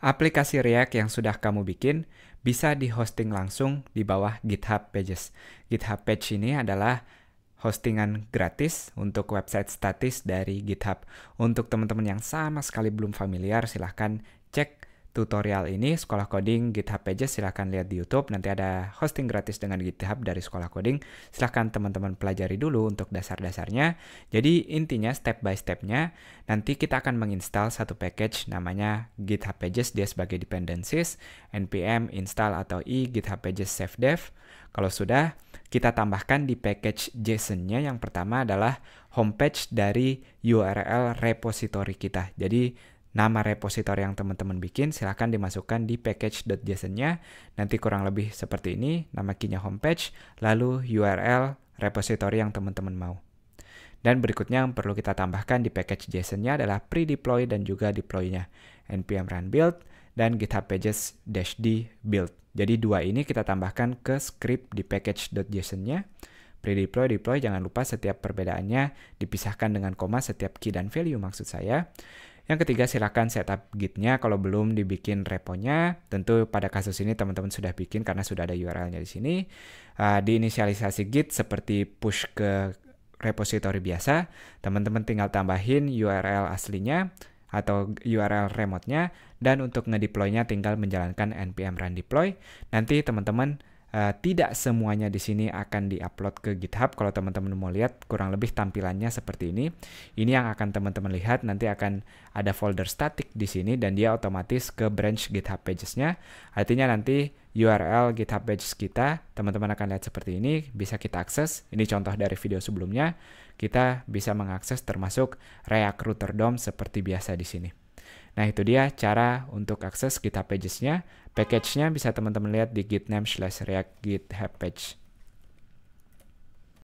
aplikasi React yang sudah kamu bikin bisa di-hosting langsung di bawah GitHub Pages. GitHub Page ini adalah hostingan gratis untuk website statis dari GitHub. Untuk teman-teman yang sama sekali belum familiar, silahkan cek tutorial ini sekolah coding GitHub Pages silahkan lihat di YouTube. Nanti ada hosting gratis dengan GitHub dari sekolah coding. Silahkan teman-teman pelajari dulu untuk dasar-dasarnya. Jadi intinya step by stepnya nanti kita akan menginstal satu package namanya GitHub Pages. Dia sebagai dependencies npm install atau i GitHub Pages save dev. Kalau sudah kita tambahkan di package JSON-nya. Yang pertama adalah homepage dari URL repository kita. Jadi nama repositori yang teman-teman bikin silahkan dimasukkan di package.json-nya nanti kurang lebih seperti ini nama key-nya homepage lalu URL repositori yang teman-teman mau. Dan berikutnya yang perlu kita tambahkan di package JSON-nya adalah pre-deploy dan juga deploy-nya. Npm run build dan github pages -d build. Jadi dua ini kita tambahkan ke script di package.json-nya pre-deploy, deploy, jangan lupa setiap perbedaannya dipisahkan dengan koma setiap key dan value maksud saya. Yang ketiga, silakan setup gitnya kalau belum dibikin reponya. Tentu pada kasus ini teman-teman sudah bikin karena sudah ada URL-nya di sini. Uh, diinisialisasi git seperti push ke repository biasa. Teman-teman tinggal tambahin URL aslinya atau URL remote-nya dan untuk ngedeploy-nya tinggal menjalankan npm run deploy. Nanti teman-teman Uh, tidak semuanya di sini akan diupload ke GitHub. Kalau teman-teman mau lihat kurang lebih tampilannya seperti ini. Ini yang akan teman-teman lihat nanti akan ada folder static di sini dan dia otomatis ke branch GitHub Pages-nya. Artinya nanti URL GitHub Pages kita teman-teman akan lihat seperti ini bisa kita akses. Ini contoh dari video sebelumnya. Kita bisa mengakses termasuk React Router DOM seperti biasa di sini. Nah itu dia cara untuk akses GitHub Pages-nya. Package-nya bisa teman-teman lihat di gitnam slash react github page.